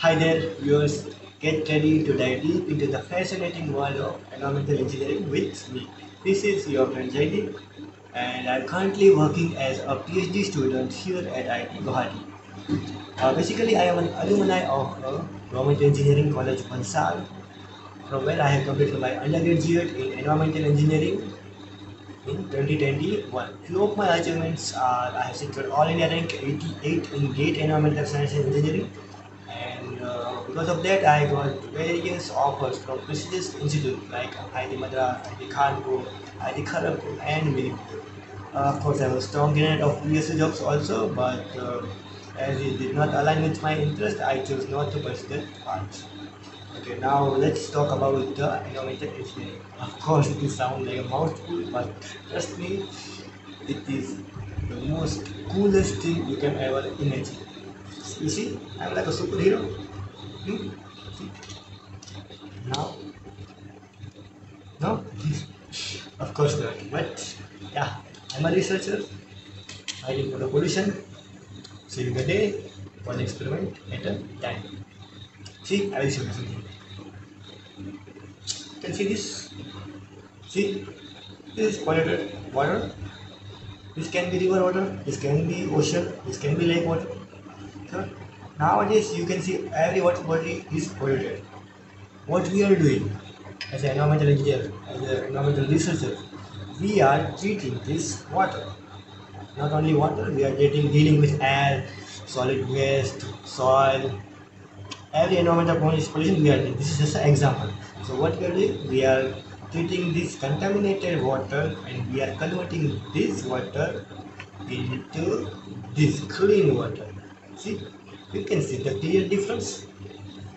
Hi there, viewers. Get ready to dive deep into the fascinating world of environmental engineering with me. This is your friend Jaydip, and I'm currently working as a PhD student here at IIT Guwahati. Uh, basically, I am an alumni of uh, Engineering College Valsad, from where I have completed my undergraduate in environmental engineering in 2021. Few of my achievements are I have secured All India rank 88 in GATE Environmental Science and Engineering, because of that, I got various offers from prestigious institutes like IIT Madras, IIT Kanpur, IIT Kharagpur, and many more. Uh, of course, I was strong candidate of PSC jobs also, but uh, as it did not align with my interest, I chose not to pursue that path. Okay, now let's talk about the innovative engineering. Of course, it will sound like a mouthful, but trust me, it is the most coolest thing you can ever imagine. You see, I'm like a superhero. Now, no, of course not. But yeah, I'm a researcher. I did for pollution, saving the day, one experiment at a time. See, I will show you something. You can see this. See, this is polluted water. This can be river water. This can be ocean. This can be lake water. So nowadays you can see every water body is polluted. What we are doing as an environmental engineer, as an environmental researcher, we are treating this water. Not only water, we are getting dealing with air, solid waste, soil, every environmental pollution we are doing. This is just an example. So what we are doing, we are treating this contaminated water and we are converting this water into this clean water. See, you can see the clear difference.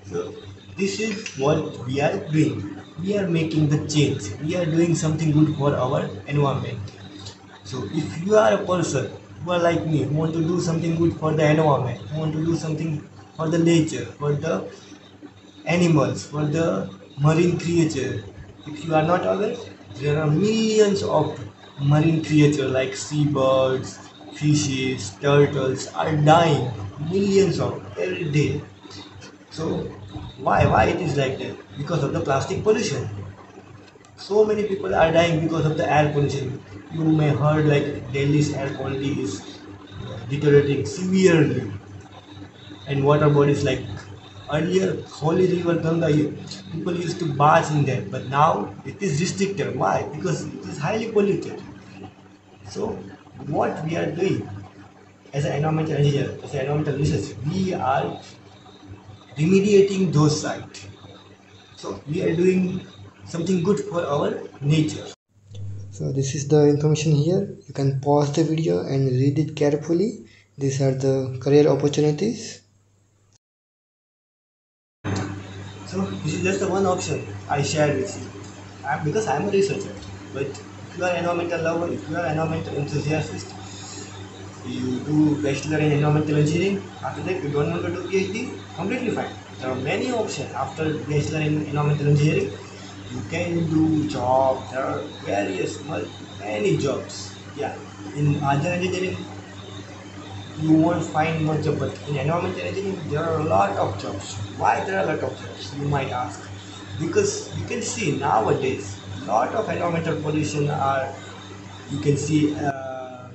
So this is what we are doing. We are making the change. We are doing something good for our environment. So if you are a person who are like me, who want to do something good for the environment, who want to do something for the nature, for the animals, for the marine creature. If you are not aware, there are millions of marine creatures like seabirds, fishes, turtles are dying. Millions of every day. So why why it is like that? Because of the plastic pollution. So many people are dying because of the air pollution. You may heard like Delhi's air quality is deteriorating severely and water bodies like earlier holy river Ganga people used to bath in there but now it is restricted why because it is highly polluted so what we are doing as an environmental engineer as an environmental research we are remediating those sites so we are doing something good for our nature so this is the information here you can pause the video and read it carefully these are the career opportunities so this is just the one option I share with you. I'm, because I'm a researcher. But if you are environmental lover, if you are environmental enthusiast, you do bachelor in environmental engineering. After that, you don't want to do PhD. Completely fine. There are many options after bachelor in environmental engineering. You can do job. There are various many jobs. Yeah, in other engineering, you won't find much of but in environmental engineering there are a lot of jobs why there are a lot of jobs you might ask because you can see nowadays lot of environmental pollution are you can see uh,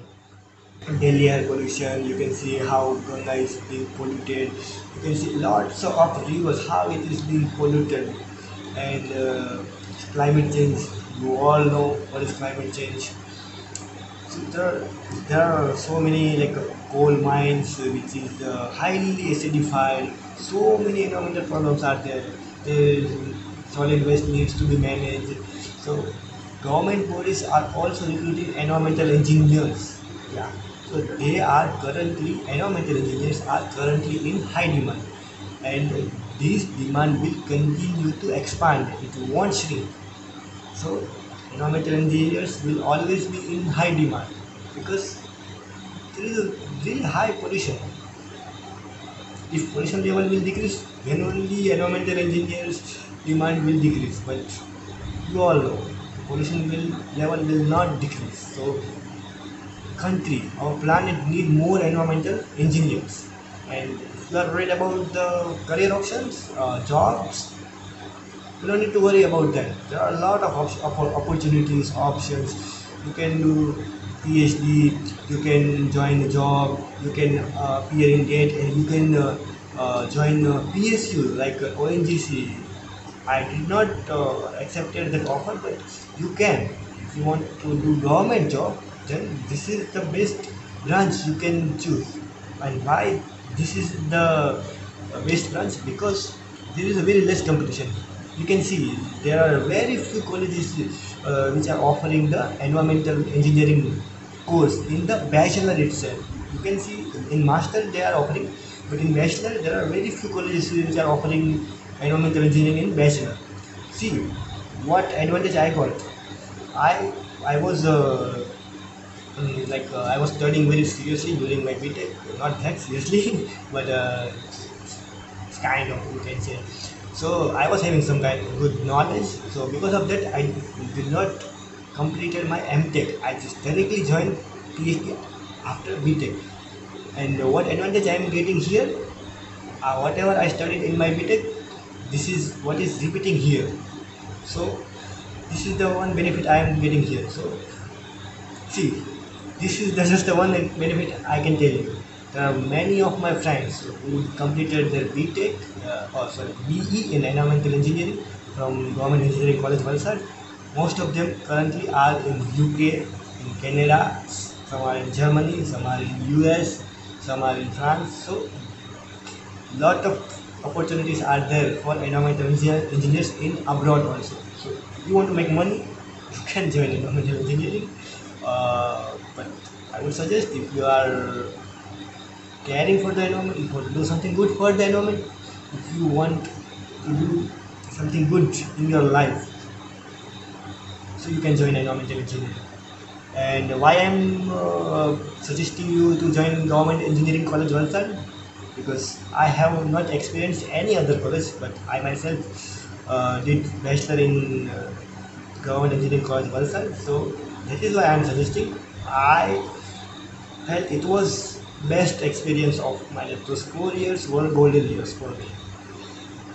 Delhi air pollution you can see how Ganga is being polluted. You can see lots of rivers how it is being polluted. And uh, climate change you all know what is climate change. So there, there are so many like coal mines which is uh, highly acidified. So many environmental problems are there. The solid waste needs to be managed so government bodies are also recruiting environmental engineers yeah so they are currently environmental engineers are currently in high demand and this demand will continue to expand it won't shrink so environmental engineers will always be in high demand because there is a very high pollution. If pollution level will decrease, then only environmental engineers demand will decrease. But you all know pollution will, level will not decrease. So country, our planet need more environmental engineers. and you are worried about the career options uh, jobs you don't need to worry about that there are a lot of op- op- opportunities options you can do phd you can join a job you can uh, appear in debt and you can uh, uh, join psu like ongc i did not uh, accepted that offer but you can. If you want to do government job then this is the best branch you can choose. And why this is the uh, best branch? Because there is a very less competition. You can see there are very few colleges uh, which are offering the environmental engineering course in the bachelor itself. You can see in master they are offering but in bachelor there are very few colleges which are offering environmental engineering in bachelor see what advantage i got i i was uh, Mm, like uh, I was studying very seriously during my BTech, not that seriously, but uh, kind of you can say. So I was having some kind of good knowledge. So because of that, I did not completed my MTech. I just directly joined PhD after BTech. And what advantage I am getting here? Uh, whatever I studied in my BTech, this is what is repeating here. So this is the one benefit I am getting here. So see this is just the one benefit I can tell you. There are many of my friends who completed their BTech uh, or sorry BE in environmental engineering from Government Engineering College Valsad. Most of them currently are in UK, in Canada, some are in Germany, some are in US, some are in France. So lot of opportunities are there for environmental engineer, engineers in abroad also. So you want to make money, you can join environmental engineering. Uh, but I would suggest if you are caring for the environment, if you want to do something good for the environment, if you want to do something good in your life, so you can join environmental engineering. And why I'm uh, suggesting you to join Government Engineering College Valsad? Because I have not experienced any other college, but I myself uh, did bachelor in uh, Government Engineering College Valsad. So that is why I am suggesting. I felt it was best experience of my life. Those four years were golden years for me.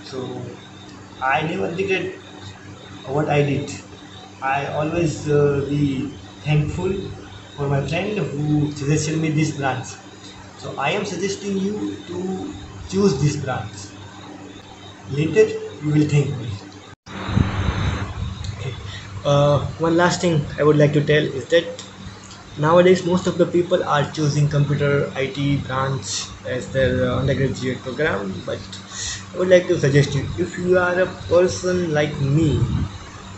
So I never regret what I did. I always uh, be thankful for my friend who suggested me this branch. So I am suggesting you to choose this branch. Later you will thank me. Okay. Uh, one last thing I would like to tell is that nowadays most of the people are choosing computer IT branch as their uh, undergraduate program. But I would like to suggest you if you are a person like me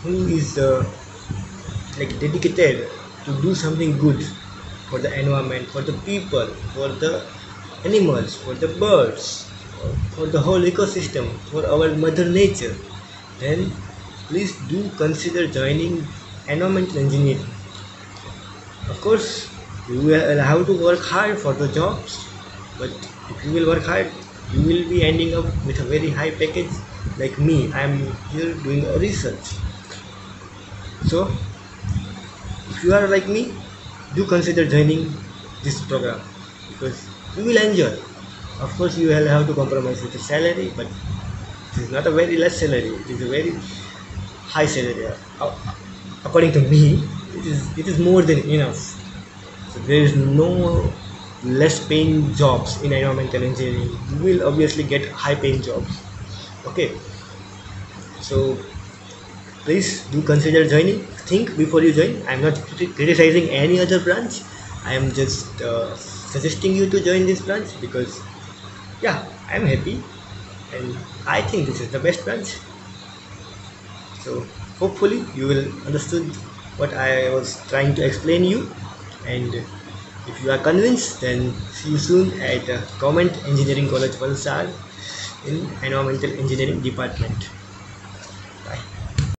who is uh, like dedicated to do something good for the environment, for the people, for the animals, for the birds, for the whole ecosystem, for our mother nature, then please do consider joining environmental engineering. Of course, you will have to work hard for the jobs, but if you will work hard, you will be ending up with a very high package. Like me, I am here doing a research. So, if you are like me, do consider joining this program because you will enjoy. Of course, you will have to compromise with the salary, but it is not a very less salary. It is a very high salary. According to me, it is it is more than enough. So there is no less paying jobs in environmental engineering. You will obviously get high paying jobs. Okay. So please do consider joining. Think before you join. I'm not criticizing any other branch. I am just uh, suggesting you to join this branch because yeah i'm happy and i think this is the best branch. So hopefully you will understood what i was trying to explain you. And if you are convinced then see you soon at uh, government engineering college valsad in environmental engineering department